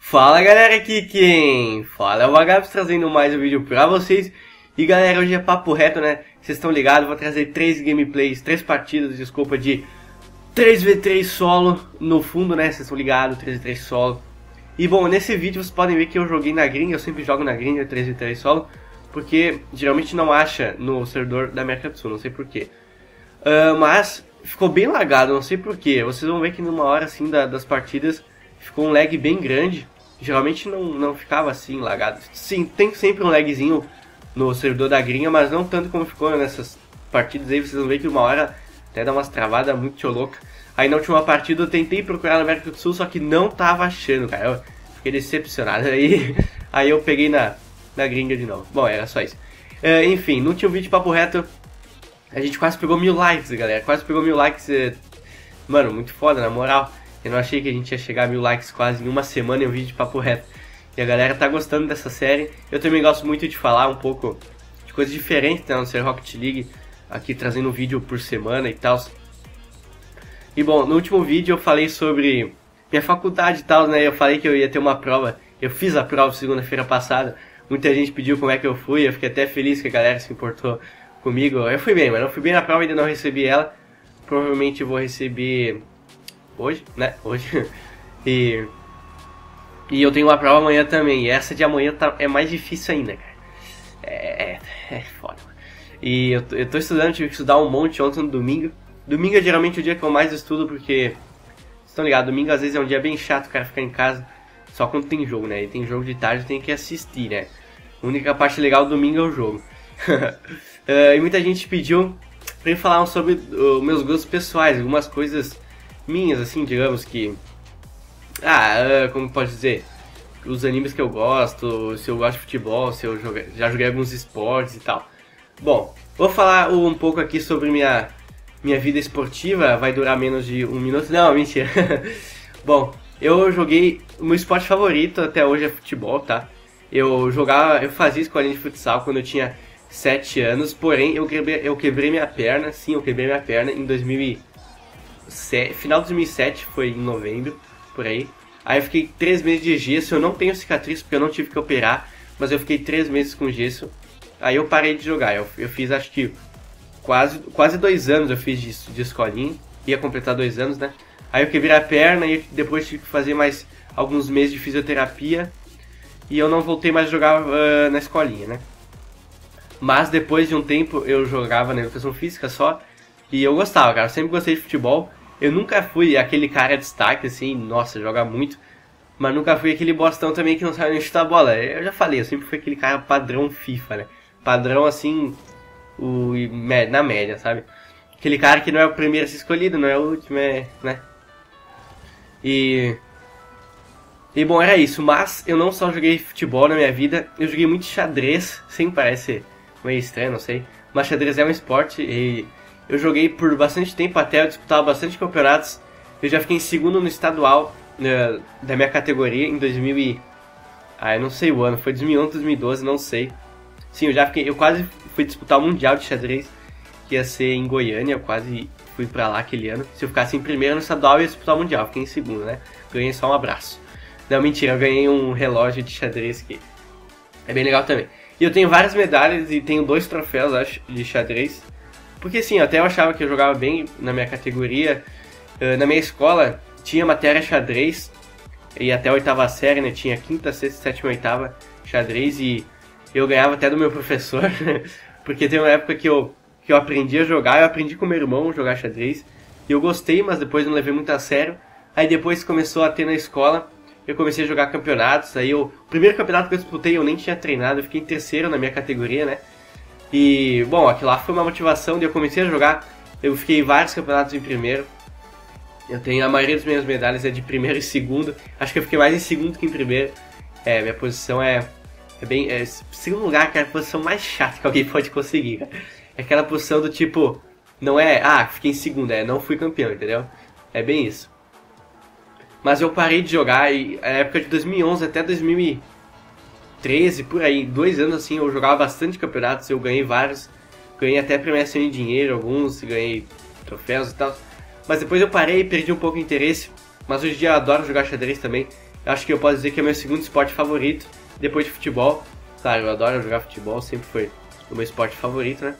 Fala galera, aqui quem fala é o Vagabs trazendo mais um vídeo pra vocês. E galera, hoje é papo reto, né? Vocês estão ligados, vou trazer três gameplays, três partidas, desculpa, de 3v3 solo no fundo, né? Vocês estão ligados, 3v3 solo. E bom, nesse vídeo vocês podem ver que eu joguei na gringa, eu sempre jogo na gringa 3v3 solo, porque geralmente não acha no servidor da América do Sul, não sei porquê. Uh, mas ficou bem lagado, não sei porquê. Vocês vão ver que numa hora assim da- das partidas ficou um lag bem grande. Geralmente não, não ficava assim lagado. Sim, tem sempre um lagzinho no servidor da gringa, mas não tanto como ficou nessas partidas aí. Vocês vão ver que uma hora até dá umas travadas muito louca. Aí na última partida eu tentei procurar na América do Sul, só que não tava achando, cara. Eu fiquei decepcionado. Aí, aí eu peguei na, na gringa de novo. Bom, era só isso. É, enfim, no último vídeo de Papo Reto, a gente quase pegou mil likes, galera. Quase pegou mil likes. é, Mano, muito foda, na moral. Eu não achei que a gente ia chegar a mil likes quase em uma semana em um vídeo de Papo Reto. E a galera tá gostando dessa série. Eu também gosto muito de falar um pouco de coisas diferentes, né? Não ser Rocket League. Aqui trazendo um vídeo por semana e tal. E bom, no último vídeo eu falei sobre minha faculdade e tal, né? Eu falei que eu ia ter uma prova. Eu fiz a prova segunda-feira passada. Muita gente pediu como é que eu fui. Eu fiquei até feliz que a galera se importou comigo. Eu fui bem, mas não fui bem na prova, ainda não recebi ela. Provavelmente vou receber hoje, né? Hoje. E, e eu tenho uma prova amanhã também. E essa de amanhã tá, é mais difícil ainda, cara. É, é, é foda. E eu, eu tô estudando, tive que estudar um monte ontem no domingo. Domingo é geralmente o dia que eu mais estudo, porque. Vocês estão ligados? Domingo às vezes é um dia bem chato o cara ficar em casa. Só quando tem jogo, né? E tem jogo de tarde, tem que assistir, né? A única parte legal do domingo é o jogo. Eh, e muita gente pediu eu falar sobre os meus gostos pessoais, algumas coisas minhas, assim, digamos que. Ah, eh, como pode dizer? Os animes que eu gosto, se eu gosto de futebol, se eu joguei- já joguei alguns esportes e tal. Bom, vou falar um pouco aqui sobre minha, minha vida esportiva, vai durar menos de um minuto. Não, mentira. Bom, eu joguei. O meu esporte favorito até hoje é futebol, tá? Eu jogava, eu fazia escolinha de futsal quando eu tinha 7 anos, porém eu quebrei, eu quebrei minha perna, sim, eu quebrei minha perna em 2007, final de 2007, foi em novembro, por aí. Aí eu fiquei 3 meses de gesso, eu não tenho cicatriz porque eu não tive que operar, mas eu fiquei 3 meses com gesso. Aí eu parei de jogar, eu, eu fiz acho que quase, quase dois anos eu fiz de, de escolinha, ia completar dois anos, né? Aí eu quebrei a perna e depois tive que fazer mais alguns meses de fisioterapia e eu não voltei mais a jogar ah, na escolinha, né? Mas depois de um tempo eu jogava na educação física só e eu gostava, cara. Eu sempre gostei de futebol. Eu nunca fui aquele cara destaque, assim, nossa, joga muito. Mas nunca fui aquele bostão também que não sabe nem chutar a bola. Eu já falei, eu sempre fui aquele cara padrão FIFA, né? Padrão assim, o, na média, sabe? Aquele cara que não é o primeiro a ser escolhido, não é o último, é, né? E. E bom, era isso. Mas eu não só joguei futebol na minha vida, eu joguei muito xadrez. Sempre parece meio estranho, não sei. Mas xadrez é um esporte e eu joguei por bastante tempo até eu disputava bastante campeonatos. Eu já fiquei em segundo no estadual né, da minha categoria em 2000 e... Ah, eu não sei o ano, foi 2011, 2012, não sei. Sim, eu já fiquei, eu quase fui disputar o mundial de xadrez que ia ser em Goiânia, eu quase fui pra lá aquele ano. Se eu ficasse em primeiro no estadual, eu ia disputar o mundial, fiquei em segundo, né? Ganhei só um abraço. Não, mentira, eu ganhei um relógio de xadrez que é bem legal também. E eu tenho várias medalhas e tenho dois troféus, acho, de xadrez. Porque sim, até eu achava que eu jogava bem na minha categoria. Eh, Na minha escola tinha matéria xadrez. E até a oitava série, né? Tinha quinta, sexta, sétima oitava xadrez. E eu ganhava até do meu professor. porque tem uma época que eu, que eu aprendi a jogar. Eu aprendi com meu irmão jogar xadrez. E eu gostei, mas depois não levei muito a sério. Aí depois começou a ter na escola eu comecei a jogar campeonatos. Aí eu, o primeiro campeonato que eu disputei eu nem tinha treinado, eu fiquei em terceiro na minha categoria, né? E bom, aquilo lá foi uma motivação de eu comecei a jogar. Eu fiquei vários campeonatos em primeiro. Eu tenho a maioria das minhas medalhas é de primeiro e segundo. Acho que eu fiquei mais em segundo que em primeiro. É, minha posição é, é bem. É, segundo lugar, que é a posição mais chata que alguém pode conseguir. É aquela posição do tipo. Não é, ah, fiquei em segundo, é, não fui campeão, entendeu? É bem isso. Mas eu parei de jogar e a época de 2011 até 2000 e- 13, por aí, dois anos assim, eu jogava bastante campeonatos, eu ganhei vários, ganhei até premiação em dinheiro, alguns, ganhei troféus e tal. Mas depois eu parei e perdi um pouco o interesse, mas hoje em dia eu adoro jogar xadrez também. Eu acho que eu posso dizer que é meu segundo esporte favorito, depois de futebol. Claro, eu adoro jogar futebol, sempre foi o meu esporte favorito, né?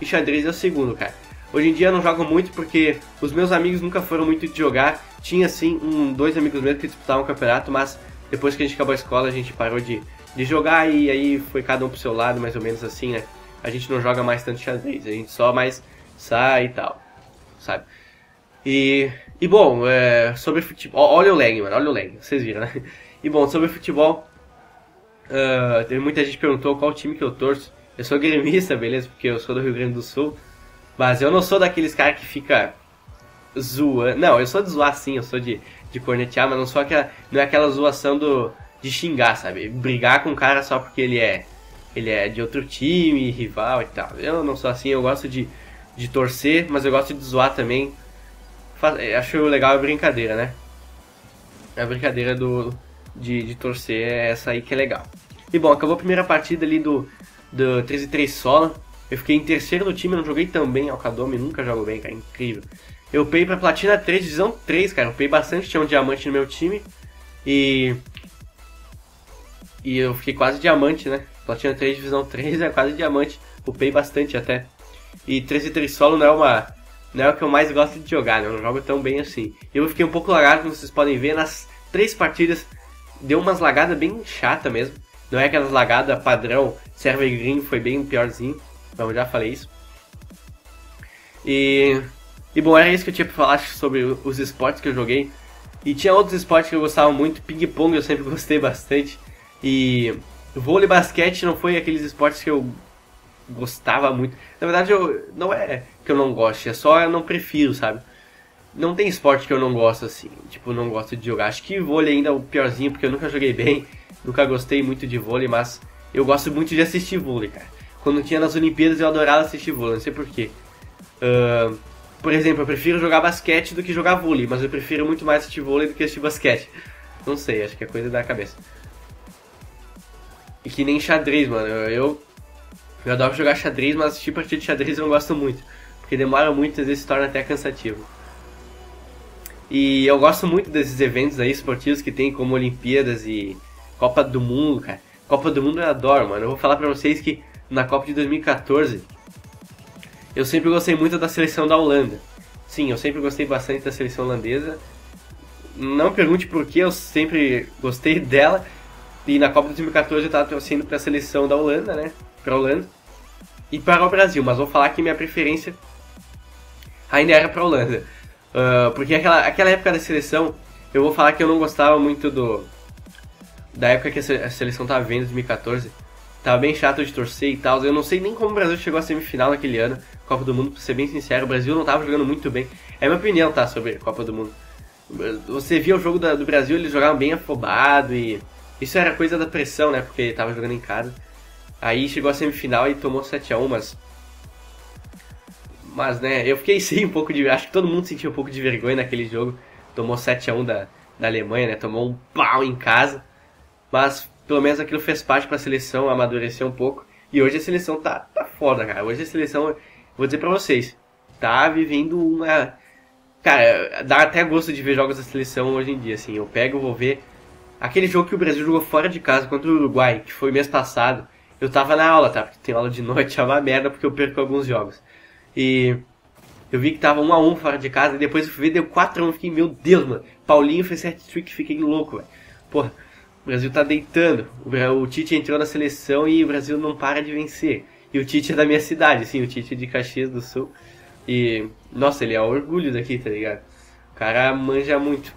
E xadrez é o segundo, cara. Hoje em dia eu não jogo muito porque os meus amigos nunca foram muito de jogar. Tinha sim um, dois amigos meus que disputavam o campeonato, mas depois que a gente acabou a escola a gente parou de, de jogar e aí foi cada um pro seu lado, mais ou menos assim, né? A gente não joga mais tanto xadrez, a gente só mais sai e tal, sabe? E, e bom, é, sobre futebol, olha o lag, mano, olha o lag, vocês viram, né? E bom, sobre futebol, uh, muita gente perguntou qual time que eu torço. Eu sou gremista, beleza? Porque eu sou do Rio Grande do Sul. Mas eu não sou daqueles caras que fica zoando. Não, eu sou de zoar sim, eu sou de, de cornetear, mas não sou aquela. Não é aquela zoação do, de xingar, sabe? Brigar com o cara só porque ele é. Ele é de outro time, rival e tal. Eu não sou assim, eu gosto de, de torcer, mas eu gosto de zoar também. Faz, acho legal a brincadeira, né? A brincadeira do, de, de torcer é essa aí que é legal. E bom, acabou a primeira partida ali do, do 3 e 3 solo. Eu fiquei em terceiro no time, não joguei tão bem Alcadome, nunca jogo bem, cara, incrível. Eu upei pra Platina 3, divisão 3, cara, eu upei bastante, tinha um diamante no meu time. E... E eu fiquei quase diamante, né? Platina 3, divisão 3 é quase diamante, upei bastante até. E 3 e 3 solo não é uma... Não é o que eu mais gosto de jogar, né? Eu não jogo tão bem assim. Eu fiquei um pouco lagado, como vocês podem ver, nas três partidas deu umas lagadas bem chata mesmo. Não é aquelas lagadas padrão, server green foi bem piorzinho. Então, já falei isso. E, e bom, era isso que eu tinha pra falar sobre os esportes que eu joguei. E tinha outros esportes que eu gostava muito. Ping-pong eu sempre gostei bastante. E vôlei basquete não foi aqueles esportes que eu gostava muito. Na verdade, eu, não é que eu não goste, é só eu não prefiro, sabe? Não tem esporte que eu não gosto assim. Tipo, não gosto de jogar. Acho que vôlei ainda é o piorzinho, porque eu nunca joguei bem. Nunca gostei muito de vôlei, mas eu gosto muito de assistir vôlei, cara quando tinha nas Olimpíadas eu adorava assistir vôlei, não sei porquê. Uh, por exemplo, eu prefiro jogar basquete do que jogar vôlei, mas eu prefiro muito mais assistir vôlei do que assistir basquete. Não sei, acho que é coisa da cabeça. E que nem xadrez, mano. Eu, eu adoro jogar xadrez, mas assistir partida de xadrez eu não gosto muito. Porque demora muito, às vezes se torna até cansativo. E eu gosto muito desses eventos aí esportivos que tem como Olimpíadas e Copa do Mundo, cara. Copa do Mundo eu adoro, mano. Eu vou falar pra vocês que na Copa de 2014, eu sempre gostei muito da seleção da Holanda. Sim, eu sempre gostei bastante da seleção holandesa. Não pergunte por que eu sempre gostei dela. E na Copa de 2014 eu estava torcendo para a seleção da Holanda, né? Para a Holanda. E para o Brasil, mas vou falar que minha preferência ainda era para a Holanda. Uh, porque aquela, aquela época da seleção, eu vou falar que eu não gostava muito do da época que a seleção estava vendo, 2014 Tava bem chato de torcer e tal. Eu não sei nem como o Brasil chegou à semifinal naquele ano. Copa do Mundo, pra ser bem sincero, o Brasil não tava jogando muito bem. É minha opinião, tá, sobre a Copa do Mundo. Você via o jogo da, do Brasil, eles jogavam bem afobado e. Isso era coisa da pressão, né? Porque tava jogando em casa. Aí chegou a semifinal e tomou 7x1, mas. Mas, né, eu fiquei sim um pouco de. Acho que todo mundo sentiu um pouco de vergonha naquele jogo. Tomou 7x1 da, da Alemanha, né? Tomou um pau em casa. Mas pelo menos aquilo fez parte para a seleção amadurecer um pouco. E hoje a seleção tá, tá foda, cara. Hoje a seleção, vou dizer para vocês, tá vivendo uma. Cara, dá até gosto de ver jogos da seleção hoje em dia, assim. Eu pego, vou ver. Aquele jogo que o Brasil jogou fora de casa contra o Uruguai, que foi mês passado. Eu tava na aula, tá? Porque tem aula de noite, é uma merda porque eu perco alguns jogos. E eu vi que tava 1 a 1 fora de casa, e depois eu fui ver, deu 4 a 1 fiquei, meu Deus, mano. Paulinho fez hat trick, fiquei louco, velho. Porra, o Brasil tá deitando. O Tite entrou na seleção e o Brasil não para de vencer. E o Tite é da minha cidade, sim, o Tite é de Caxias do Sul. E, nossa, ele é orgulho daqui, tá ligado? O cara manja muito.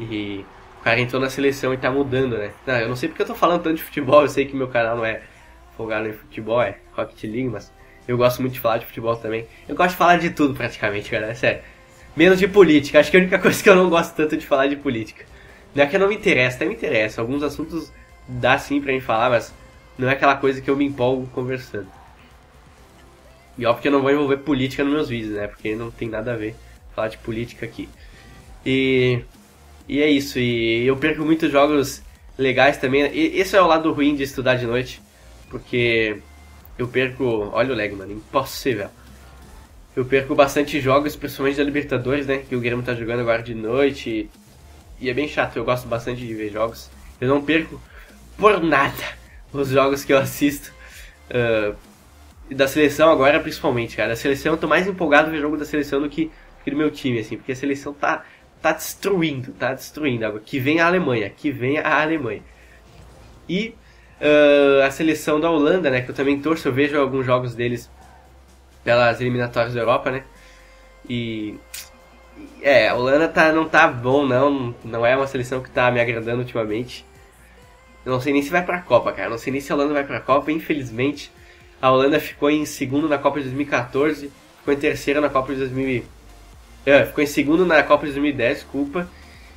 E o cara entrou na seleção e tá mudando, né? Não, eu não sei porque eu tô falando tanto de futebol, eu sei que meu canal não é folgado em futebol, é Rocket League, mas eu gosto muito de falar de futebol também. Eu gosto de falar de tudo praticamente, galera, é sério. Menos de política, acho que a única coisa que eu não gosto tanto de falar é de política. Não é que não me interessa, até me interessa. Alguns assuntos dá sim pra gente falar, mas não é aquela coisa que eu me empolgo conversando. E óbvio que eu não vou envolver política nos meus vídeos, né? Porque não tem nada a ver falar de política aqui. E, e é isso. E eu perco muitos jogos legais também. E esse é o lado ruim de estudar de noite, porque eu perco. Olha o lag, mano, impossível. Eu perco bastante jogos, principalmente da Libertadores, né? Que o Grêmio tá jogando agora de noite. E é bem chato, eu gosto bastante de ver jogos. Eu não perco por nada os jogos que eu assisto. Uh, da seleção agora, principalmente, cara. A seleção, eu tô mais empolgado ver jogo da seleção do que, que do meu time, assim. Porque a seleção tá, tá destruindo, tá destruindo. Agora, que vem a Alemanha, que vem a Alemanha. E uh, a seleção da Holanda, né? Que eu também torço, eu vejo alguns jogos deles pelas eliminatórias da Europa, né? E é, a Holanda tá, não tá bom, não. Não é uma seleção que tá me agradando ultimamente. Eu não sei nem se vai pra Copa, cara. Não sei nem se a Holanda vai pra Copa. Infelizmente, a Holanda ficou em segundo na Copa de 2014, ficou em terceiro na Copa de 2000. É, ficou em segundo na Copa de 2010, desculpa.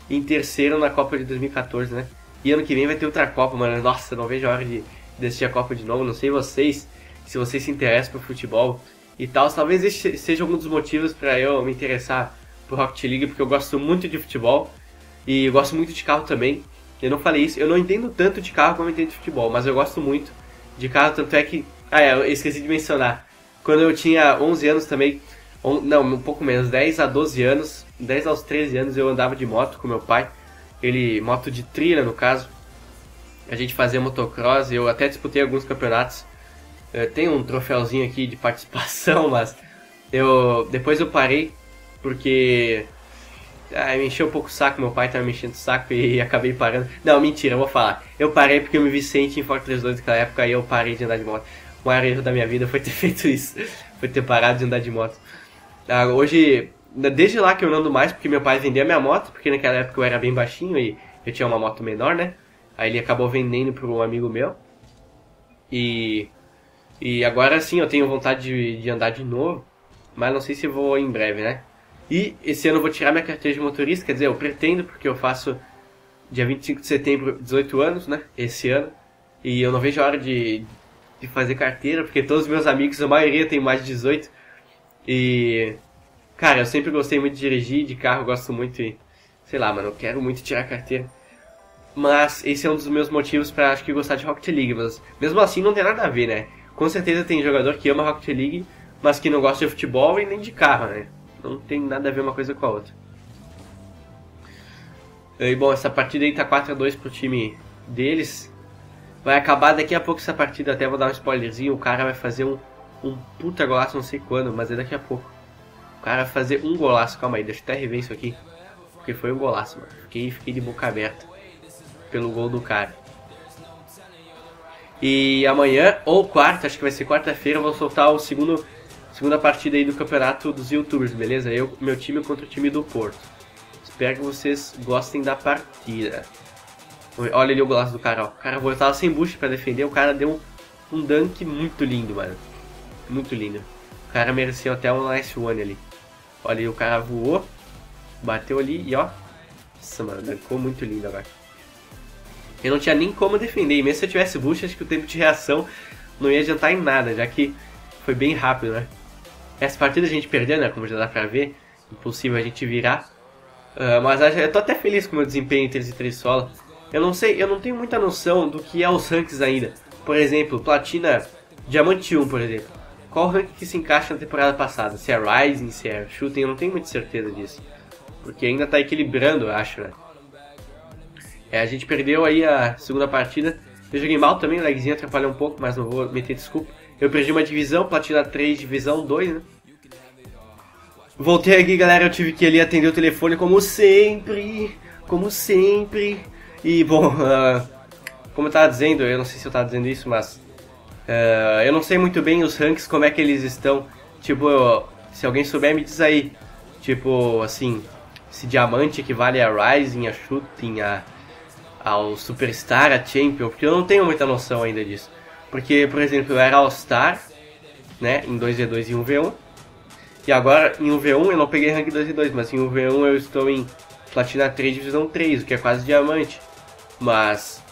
E em terceiro na Copa de 2014, né? E ano que vem vai ter outra Copa, mano. Nossa, não vejo a hora de, assistir a Copa de novo. Não sei vocês, se vocês se interessam por futebol e tal. Talvez esse seja algum dos motivos para eu me interessar por Rocket League, porque eu gosto muito de futebol e gosto muito de carro também. Eu não falei isso, eu não entendo tanto de carro como eu entendo de futebol, mas eu gosto muito de carro, tanto é que. Ah, é, eu esqueci de mencionar. Quando eu tinha 11 anos também, on, não, um pouco menos, 10 a 12 anos, 10 aos 13 anos eu andava de moto com meu pai. Ele, moto de trilha no caso. A gente fazia motocross, eu até disputei alguns campeonatos eu tenho um troféuzinho aqui de participação, mas eu depois eu parei porque ah, me encheu um pouco o saco, meu pai tava me enchendo o saco e acabei parando. Não, mentira, eu vou falar. Eu parei porque eu me vi ciente em Forte 32 naquela época e eu parei de andar de moto. O maior erro da minha vida foi ter feito isso, foi ter parado de andar de moto. Ah, hoje, desde lá que eu não ando mais, porque meu pai vendeu a minha moto, porque naquela época eu era bem baixinho e eu tinha uma moto menor, né? Aí ele acabou vendendo para um amigo meu. E e agora sim eu tenho vontade de, de andar de novo, mas não sei se vou em breve, né? E esse ano eu vou tirar minha carteira de motorista, quer dizer, eu pretendo, porque eu faço dia 25 de setembro 18 anos, né? Esse ano. E eu não vejo a hora de, de fazer carteira, porque todos os meus amigos, a maioria tem mais de 18. E. Cara, eu sempre gostei muito de dirigir, de carro, gosto muito e. Sei lá, mano, eu quero muito tirar carteira. Mas esse é um dos meus motivos para acho que gostar de Rocket League, mas mesmo assim não tem nada a ver, né? Com certeza tem jogador que ama Rocket League, mas que não gosta de futebol e nem de carro, né? Não tem nada a ver uma coisa com a outra. E bom, essa partida aí tá 4x2 pro time deles. Vai acabar daqui a pouco essa partida, até vou dar um spoilerzinho. O cara vai fazer um, um puta golaço, não sei quando, mas é daqui a pouco. O cara vai fazer um golaço, calma aí, deixa eu até rever isso aqui. Porque foi um golaço, mano. Fiquei, fiquei de boca aberta pelo gol do cara. E amanhã, ou quarta, acho que vai ser quarta-feira, eu vou soltar o segundo, segunda partida aí do campeonato dos youtubers, beleza? Eu, meu time contra o time do Porto. Espero que vocês gostem da partida. Olha ali o golaço do cara, ó. O cara voltava sem boost para defender, o cara deu um, um dunk muito lindo, mano. Muito lindo. O cara mereceu até um nice one ali. Olha aí, o cara voou, bateu ali e ó. Nossa, mano, ficou muito lindo agora. Eu não tinha nem como defender. E mesmo se eu tivesse boost, acho que o tempo de reação não ia adiantar em nada, já que foi bem rápido, né? Essa partida a gente perdeu, né? Como já dá pra ver. Impossível a gente virar. Uh, mas eu tô até feliz com o meu desempenho em 3 e 3 solo. Eu não sei, eu não tenho muita noção do que é os ranks ainda. Por exemplo, Platina Diamante 1, por exemplo. Qual rank que se encaixa na temporada passada? Se é Rising, se é Shooting, eu não tenho muita certeza disso. Porque ainda tá equilibrando, eu acho, né? É, a gente perdeu aí a segunda partida. Eu joguei mal também, o lagzinho atrapalhou um pouco, mas não vou meter desculpa. Eu perdi uma divisão, platina 3, divisão 2, né? Voltei aqui, galera, eu tive que ali atender o telefone como sempre, como sempre. E, bom, uh, como eu tava dizendo, eu não sei se eu tava dizendo isso, mas... Uh, eu não sei muito bem os ranks, como é que eles estão. Tipo, eu, se alguém souber, me diz aí. Tipo, assim, se diamante equivale a Rising, a Shooting, a ao Superstar, a Champion, porque eu não tenho muita noção ainda disso. Porque, por exemplo, eu era All-Star, né, em 2v2 e 1v1. E agora, em 1v1, eu não peguei rank 2v2, mas em 1v1 eu estou em Platina 3, Divisão 3, o que é quase diamante. Mas...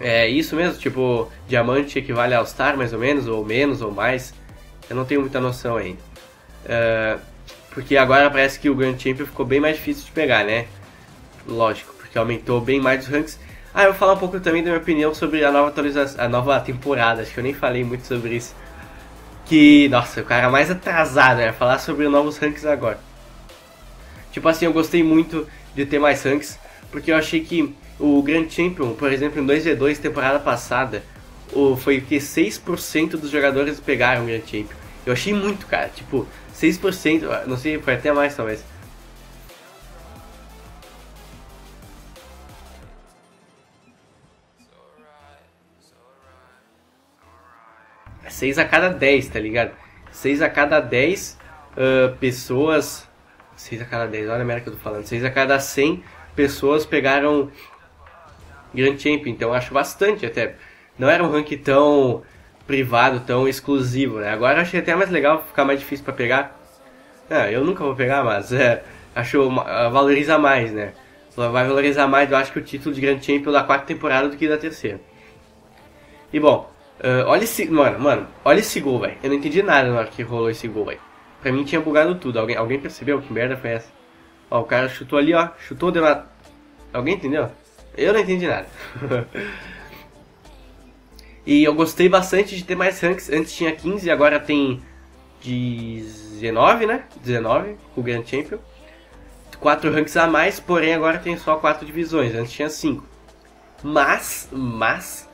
É isso mesmo, tipo, diamante equivale a All-Star, mais ou menos, ou menos, ou mais. Eu não tenho muita noção ainda. Uh, porque agora parece que o Grand Champion ficou bem mais difícil de pegar, né? Lógico porque aumentou bem mais os ranks. Ah, eu vou falar um pouco também da minha opinião sobre a nova atualização, a nova temporada, acho que eu nem falei muito sobre isso. Que, nossa, o cara mais atrasado, né? Falar sobre os novos ranks agora. Tipo assim, eu gostei muito de ter mais ranks, porque eu achei que o Grand Champion, por exemplo, em 2v2 temporada passada, o, foi que 6% dos jogadores pegaram o Grand Champion. Eu achei muito, cara. Tipo, 6%, não sei, foi até mais talvez. 6 a cada 10, tá ligado? 6 a cada 10 uh, pessoas. 6 a cada 10, olha a merda que eu tô falando. 6 a cada 100 pessoas pegaram Grand Champion, então eu acho bastante até. Não era um rank tão privado, tão exclusivo, né? Agora eu achei até mais legal, ficar mais difícil para pegar. Ah, eu nunca vou pegar, mas é, acho valoriza mais, né? Vai valorizar mais, eu acho que o título de Grand Champion da quarta temporada do que da terceira. E bom, Uh, olha esse. Mano, mano, olha esse gol, velho. Eu não entendi nada na hora que rolou esse gol, velho. Pra mim tinha bugado tudo. Alguém, alguém percebeu que merda foi essa? Ó, o cara chutou ali, ó. Chutou, deu uma. Alguém entendeu? Eu não entendi nada. e eu gostei bastante de ter mais ranks. Antes tinha 15, agora tem 19, né? 19 com o Grand Champion. 4 ranks a mais, porém agora tem só 4 divisões. Antes tinha 5. Mas, mas,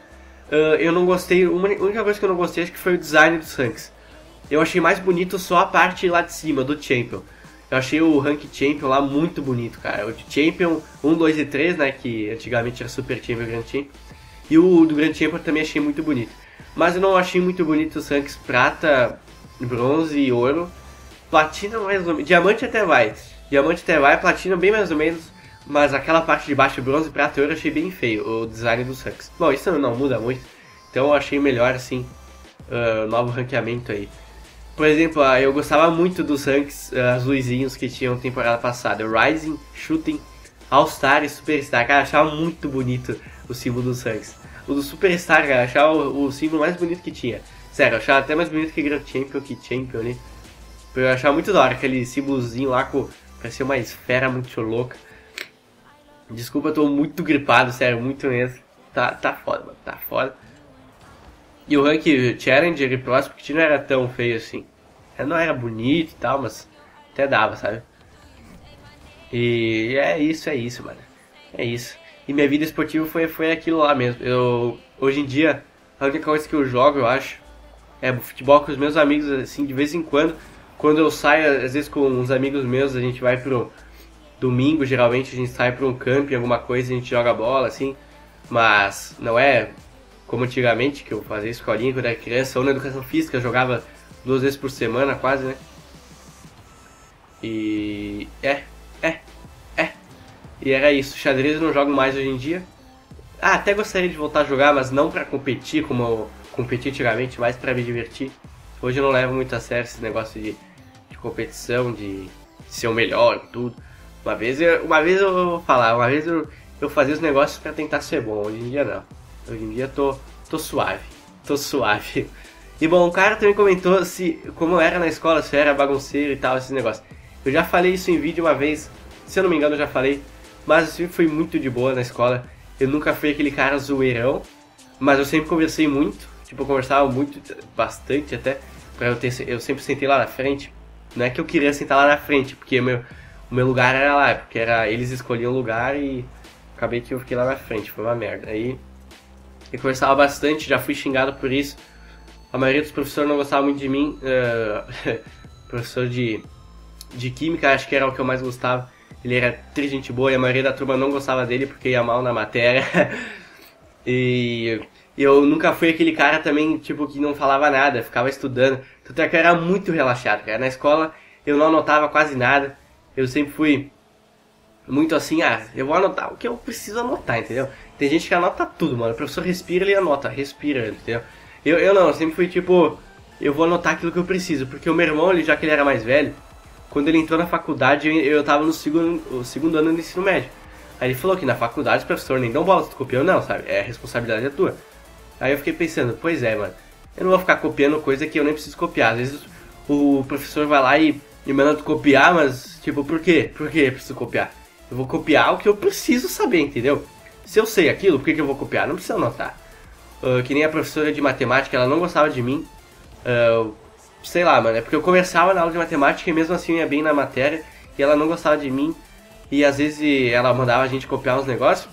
Uh, eu não gostei, uma, a única coisa que eu não gostei acho que foi o design dos ranks. Eu achei mais bonito só a parte lá de cima, do Champion. Eu achei o Rank Champion lá muito bonito, cara. O de Champion 1, 2 e 3, né, que antigamente era Super Champion e Grand Champion. E o do Grand Champion também achei muito bonito. Mas eu não achei muito bonito os ranks prata, bronze e ouro. Platina mais ou menos. Diamante até vai. Diamante até vai, platina bem mais ou menos. Mas aquela parte de baixo, bronze, prata e ouro, eu achei bem feio, o design dos ranks. Bom, isso não muda muito, então eu achei melhor, assim, uh, novo ranqueamento aí. Por exemplo, uh, eu gostava muito dos ranks uh, que tinham temporada passada. Rising, Shooting, All-Star e Superstar. Cara, eu achava muito bonito o símbolo dos ranks. O do Superstar, cara, eu achava o, o, símbolo mais bonito que tinha. Sério, eu achava até mais bonito que Grand Champion, que Champion ali. Eu achava muito da hora, aquele símbolozinho lá com... Parecia uma esfera muito louca. Desculpa, eu tô muito gripado, sério, muito mesmo. Tá, tá foda, mano, tá foda. E o rank Challenger e Prospect não era tão feio assim. Não era bonito e tal, mas até dava, sabe? E é isso, é isso, mano. É isso. E minha vida esportiva foi, foi aquilo lá mesmo. Eu, hoje em dia, a única coisa que eu jogo, eu acho, é futebol com os meus amigos, assim, de vez em quando. Quando eu saio, às vezes com uns amigos meus, a gente vai pro, Domingo, geralmente, a gente sai para um camping, alguma coisa, a gente joga bola, assim. Mas não é como antigamente, que eu fazia escolinha quando era criança, ou na educação física, jogava duas vezes por semana, quase, né? E. É, é, é. E era isso. Xadrez eu não jogo mais hoje em dia. Ah, até gostaria de voltar a jogar, mas não para competir como eu competi antigamente, mais para me divertir. Hoje eu não levo muito a sério esse negócio de, de competição, de ser o melhor e tudo. Uma vez eu, uma vez eu vou falar, uma vez eu, eu fazia os negócios para tentar ser bom, hoje em dia não. Hoje em dia tô, tô suave, tô suave. E bom, o cara também comentou se como era na escola, se era bagunceiro e tal, esses negócios. Eu já falei isso em vídeo uma vez, se eu não me engano eu já falei, mas eu sempre fui muito de boa na escola. Eu nunca fui aquele cara zoeirão, mas eu sempre conversei muito, tipo, eu conversava muito, bastante até, pra eu ter, eu sempre sentei lá na frente. Não é que eu queria sentar lá na frente, porque meu, o meu lugar era lá, porque era eles escolhiam o lugar e acabei que eu fiquei lá na frente, foi uma merda. Aí eu conversava bastante, já fui xingado por isso. A maioria dos professores não gostava muito de mim. Uh, professor de, de química, acho que era o que eu mais gostava. Ele era tri gente boa e a maioria da turma não gostava dele porque ia mal na matéria. e eu nunca fui aquele cara também, tipo, que não falava nada, ficava estudando. Tanto é que eu era muito relaxado, cara. Na escola eu não anotava quase nada eu sempre fui muito assim, ah, eu vou anotar o que eu preciso anotar, entendeu? Tem gente que anota tudo, mano. O professor respira, ele anota, respira, entendeu? Eu, eu não, eu sempre fui tipo, eu vou anotar aquilo que eu preciso, porque o meu irmão, ele, já que ele era mais velho, quando ele entrou na faculdade, eu, eu tava no segundo, segundo ano do ensino médio. Aí ele falou que na faculdade o professor nem dá bola se tu copiou, não, sabe? É a responsabilidade é tua. Aí eu fiquei pensando, pois é, mano, eu não vou ficar copiando coisa que eu nem preciso copiar. Às vezes o professor vai lá e me manda tu copiar, mas tipo, por quê? Por que eu preciso copiar? Eu vou copiar o que eu preciso saber, entendeu? Se eu sei aquilo, por que, que eu vou copiar? Não precisa anotar. Uh, que nem a professora de matemática, ela não gostava de mim. Uh, sei lá, mano, é porque eu conversava na aula de matemática e mesmo assim eu ia bem na matéria e ela não gostava de mim. E às vezes ela mandava a gente copiar uns negócios,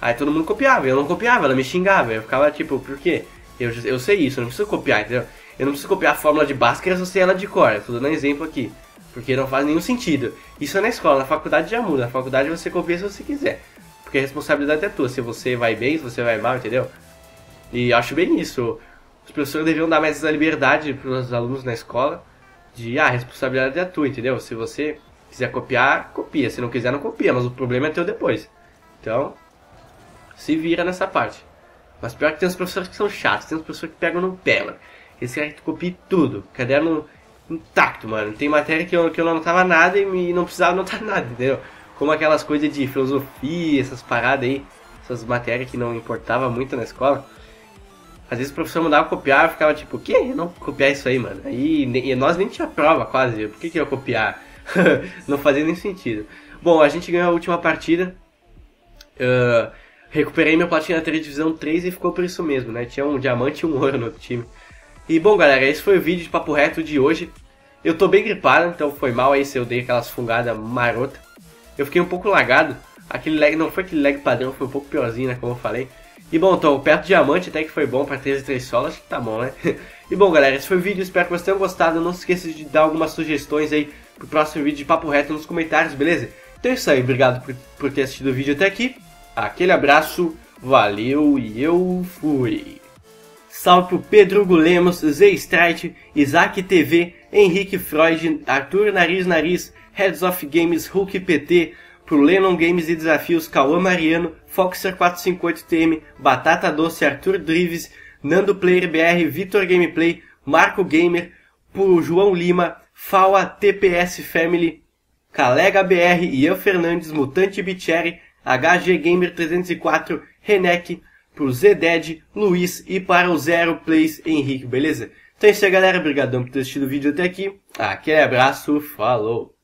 aí todo mundo copiava, eu não copiava, ela me xingava, eu ficava tipo, por quê? Eu, eu sei isso, eu não preciso copiar, entendeu? Eu não preciso copiar a fórmula de Bhaskara eu sei ela de cor, eu tô dando exemplo aqui. Porque não faz nenhum sentido. Isso é na escola, na faculdade já muda. Na faculdade você copia se você quiser. Porque a responsabilidade é tua, se você vai bem, se você vai mal, entendeu? E acho bem isso. Os professores deveriam dar mais essa liberdade para os alunos na escola. De, ah, a responsabilidade é tua, entendeu? Se você quiser copiar, copia. Se não quiser, não copia. Mas o problema é teu depois. Então, se vira nessa parte. Mas pior que tem uns professores que são chatos. Tem uns professores que pegam no pé, mano. Eles querem que tu copie tudo. Caderno intacto, mano. Tem matéria que eu, que eu não anotava nada e não precisava anotar nada, entendeu? Como aquelas coisas de filosofia, essas paradas aí, essas matérias que não importava muito na escola. Às vezes o professor mandava copiar, eu ficava tipo, o quê? Não copiar isso aí, mano. Aí e nós nem tinha prova quase, por que, que eu ia copiar? não fazia nem sentido. Bom, a gente ganhou a última partida. Uh, recuperei minha platina 3 divisão 3 e ficou por isso mesmo, né? Tinha um diamante e um ouro no time. E bom, galera, esse foi o vídeo de papo reto de hoje. Eu tô bem gripado, então foi mal aí se eu dei aquelas fungadas marota. Eu fiquei um pouco lagado. Aquele lag não foi aquele lag padrão, foi um pouco piorzinho, né, como eu falei. E bom, tô perto do diamante até que foi bom para 13 3 solos, acho que tá bom, né? e bom, galera, esse foi o vídeo, espero que vocês tenham gostado. Não se esqueça de dar algumas sugestões aí pro próximo vídeo de papo reto nos comentários, beleza? Então é isso aí, obrigado por, por ter assistido o vídeo até aqui. Aquele abraço, valeu e eu fui! Salve pro Pedro Hugo Lemos, Z Strike, Isaac TV, Henrique Freud, Arthur Nariz Nariz, Heads of Games, Hulk PT, pro Lennon Games e Desafios, Cauã Mariano, Foxer458TM, Batata Doce, Arthur Drives, Nando Player BR, Vitor Gameplay, Marco Gamer, pro João Lima, Faua TPS Family, Calega BR, Ian Fernandes, Mutante Bicheri, HG Gamer 304, Renek, pro Zeded, Luiz e para o Zero Plays Henrique, beleza? Então é isso aí galera, obrigadão por ter assistido o vídeo até aqui, aquele abraço, falou!